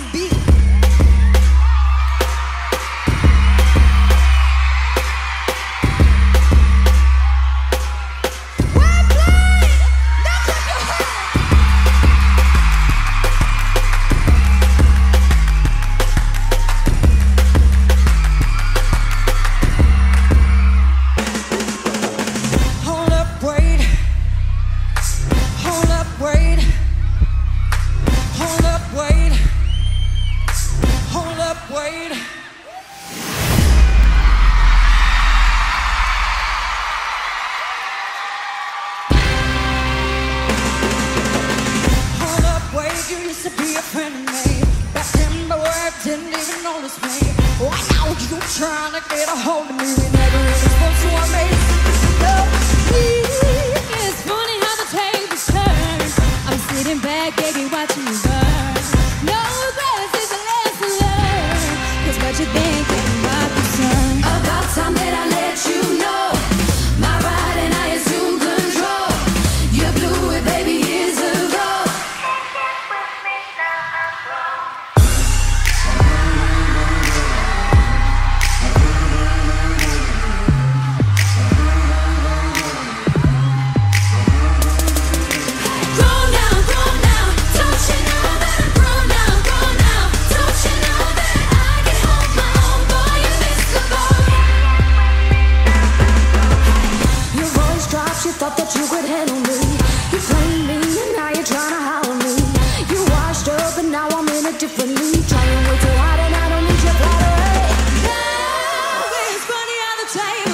to be. trying to get a hold of me. We never really spoke to our mates. It's funny how the tables turn. I'm sitting back, baby, watching you burn. that you could handle me. You played me and now you're trying to hold me. You washed up and now I'm in a different league. Trying way too hard and I don't need your flattery. Now it's funny how the time.